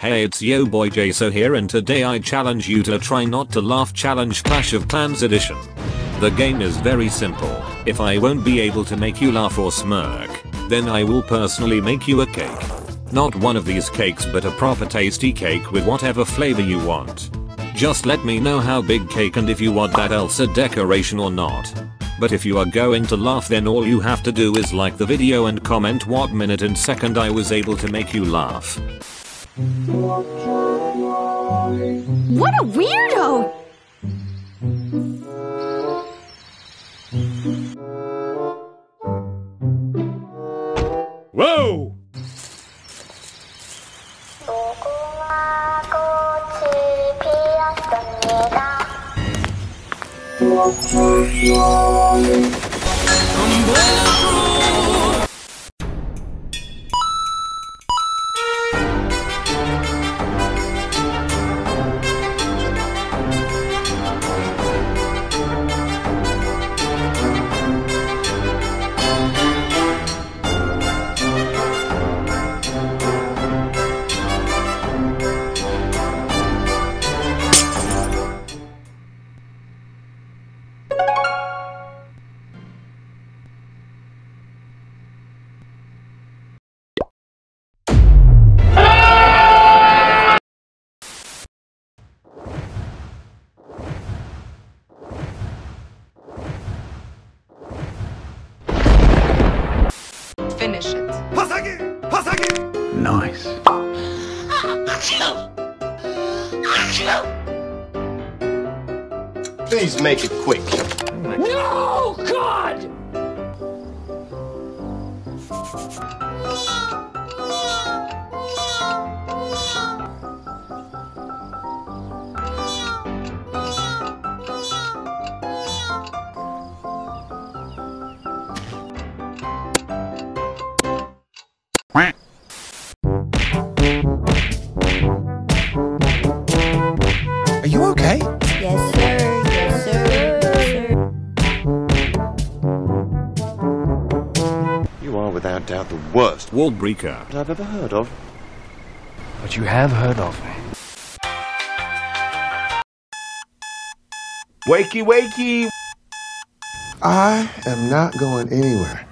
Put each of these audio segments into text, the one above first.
Hey it's yo boy Jaso here and today I challenge you to try not to laugh challenge Clash of Clans edition. The game is very simple, if I won't be able to make you laugh or smirk, then I will personally make you a cake. Not one of these cakes but a proper tasty cake with whatever flavor you want. Just let me know how big cake and if you want that Elsa decoration or not. But if you are going to laugh then all you have to do is like the video and comment what minute and second I was able to make you laugh. What a weirdo! Whoa! 꽃 Please make it quick. No, God! Are without doubt the worst Wall breaker. I've ever heard of. But you have heard of me. Wakey, wakey! I am not going anywhere.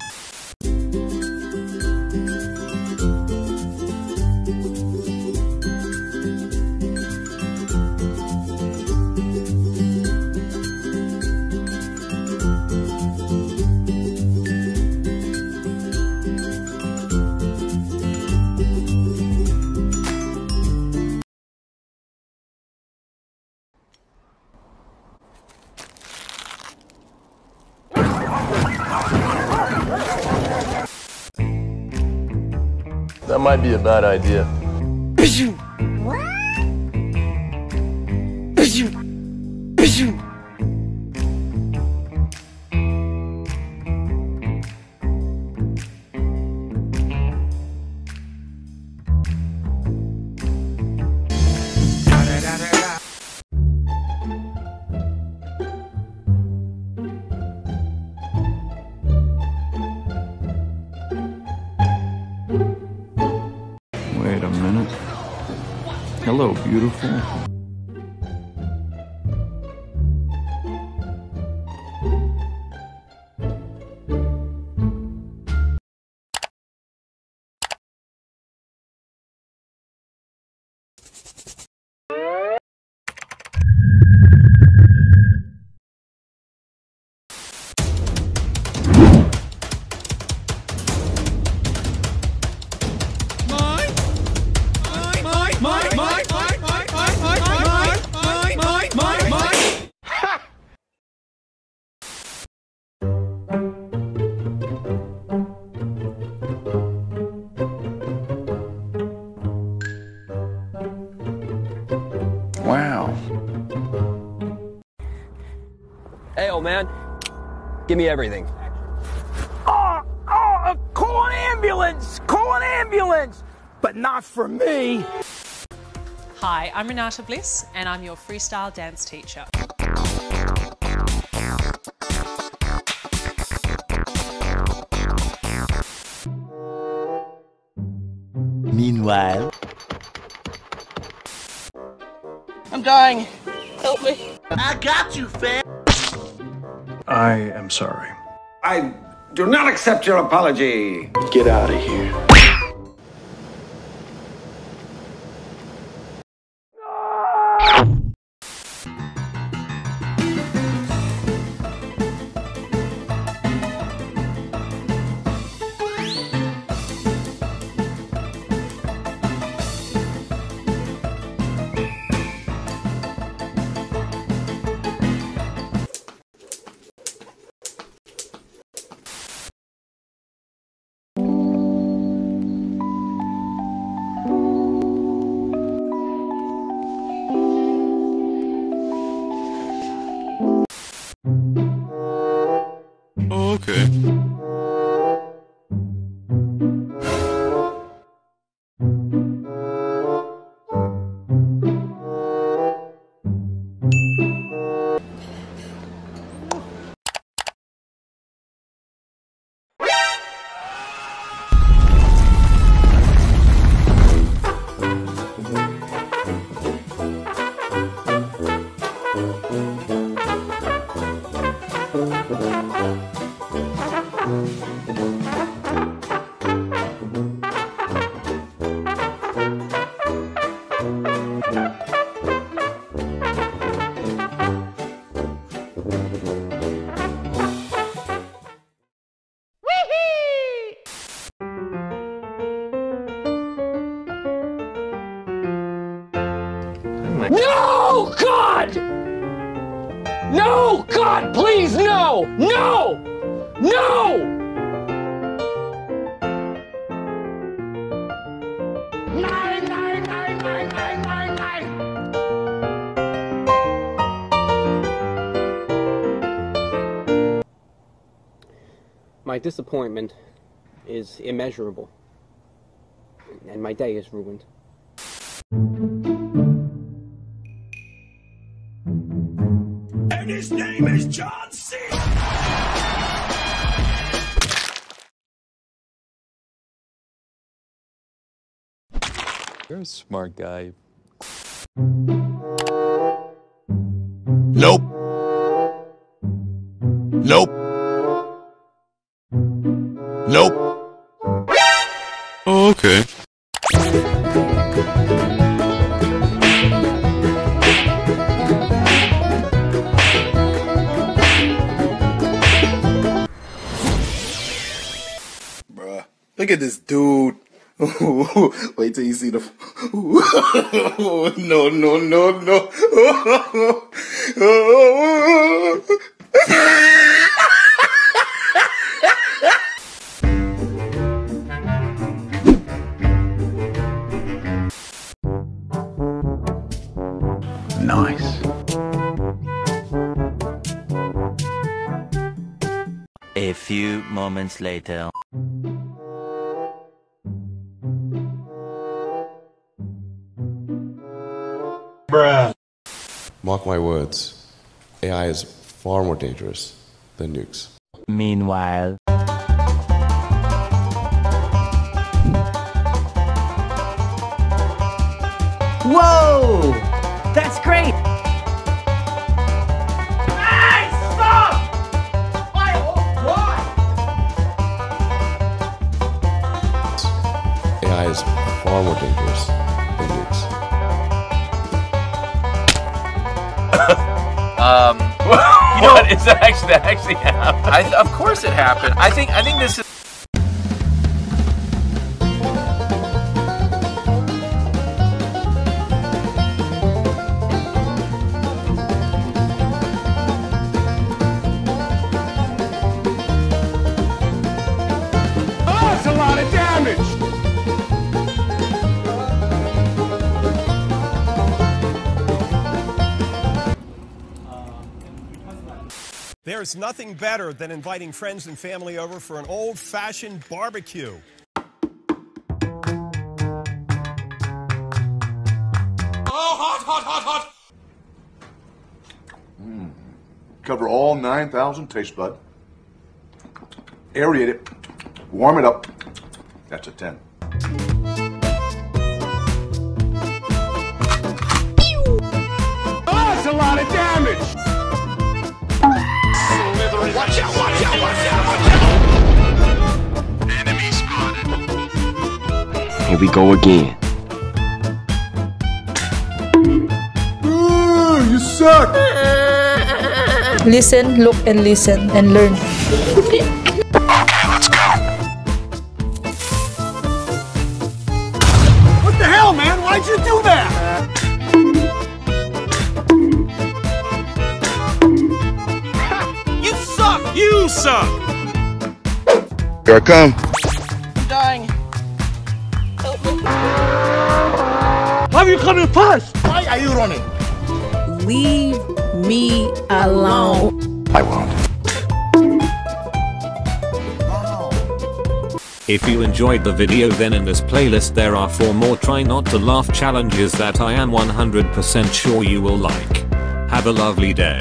That might be a bad idea. Wait Hello, beautiful. Man. Give me everything. Oh, oh, call an ambulance! Call an ambulance! But not for me. Hi, I'm Renata Bliss, and I'm your freestyle dance teacher. Meanwhile, I'm dying. Help me. I got you, fam. I am sorry. I do not accept your apology. Get out of here. No! No! My disappointment is immeasurable. And my day is ruined. And his name is John C. You're a smart guy. Nope. Nope. Nope. Oh, okay. Look at this dude. Wait till you see the. no, no, no, no. Nice. A few moments later. Mark my words. AI is far more dangerous than nukes. Meanwhile. Um, you know what? Is that actually that actually happened? I, of course it happened. I think I think this is. There's nothing better than inviting friends and family over for an old fashioned barbecue. Oh, hot, hot, hot, hot! Mm. Cover all 9,000 taste bud. Aerate it. Warm it up. That's a 10. Here we go again. Ooh, you suck! Listen, look, and listen, and learn. What the hell, man? Why'd you do that? you suck! You suck! Here I come. Coming first? Why are you running? Leave me alone. I won't. If you enjoyed the video then in this playlist there are 4 more try not to laugh challenges that I am 100% sure you will like. Have a lovely day.